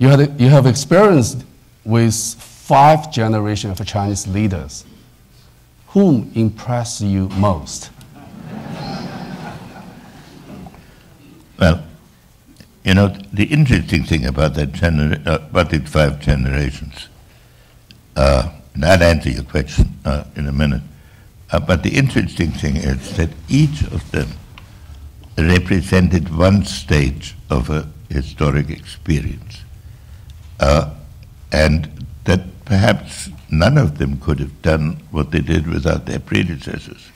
You, had, you have experienced with five generations of Chinese leaders. Whom impressed you most? Well, you know, the interesting thing about that genera- uh, about the five generations, uh, and I'll answer your question uh, in a minute, uh, but the interesting thing is that each of them represented one stage of a historic experience. Uh, and that perhaps none of them could have done what they did without their predecessors.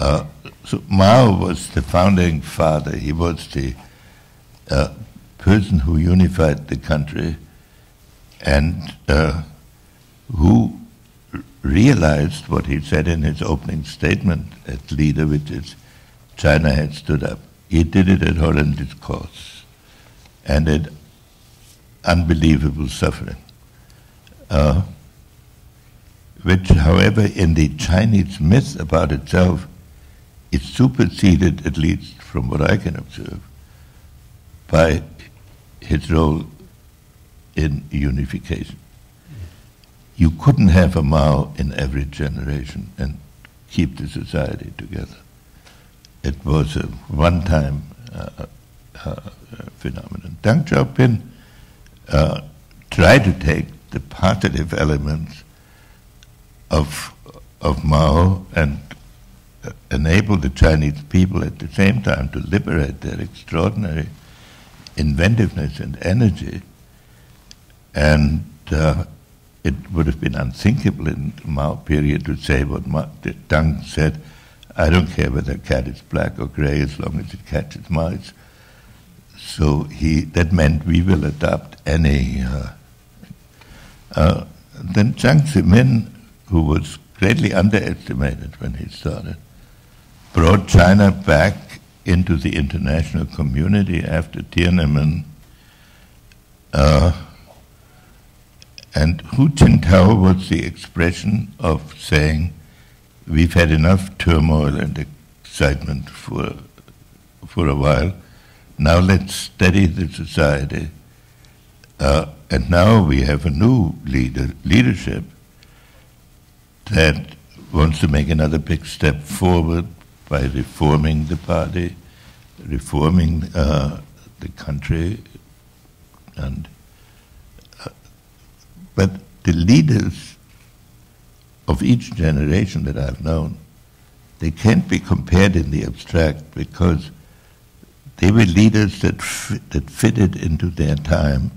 Uh, so Mao was the founding father. He was the uh, person who unified the country and uh, who realized what he said in his opening statement as leader, which is China had stood up. He did it at horrendous cost and at unbelievable suffering. Uh, which, however, in the Chinese myth about itself, is superseded, at least from what I can observe, by his role in unification. You couldn't have a Mao in every generation and keep the society together. It was a one-time uh, uh, phenomenon. Deng Xiaoping uh, tried to take the positive elements of of Mao and enable the Chinese people at the same time to liberate their extraordinary inventiveness and energy. And uh, it would have been unthinkable in the Mao period to say what Ma, Deng said, I don't care whether a cat is black or gray as long as it catches mice. So he, that meant we will adopt any. Uh, uh, then Jiang Zemin, who was greatly underestimated when he started, brought China back into the international community after Tiananmen. Uh, and Hu Jintao was the expression of saying, we've had enough turmoil and excitement for, for a while. Now let's steady the society. Uh, and now we have a new leader, leadership that wants to make another big step forward by reforming the party, reforming uh, the country, and uh, but the leaders of each generation that I've known, they can't be compared in the abstract because they were leaders that, that fitted into their time